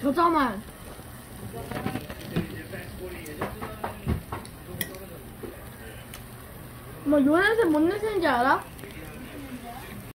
저자만. 뭐, 요 냄새 뭔 냄새인지 알아?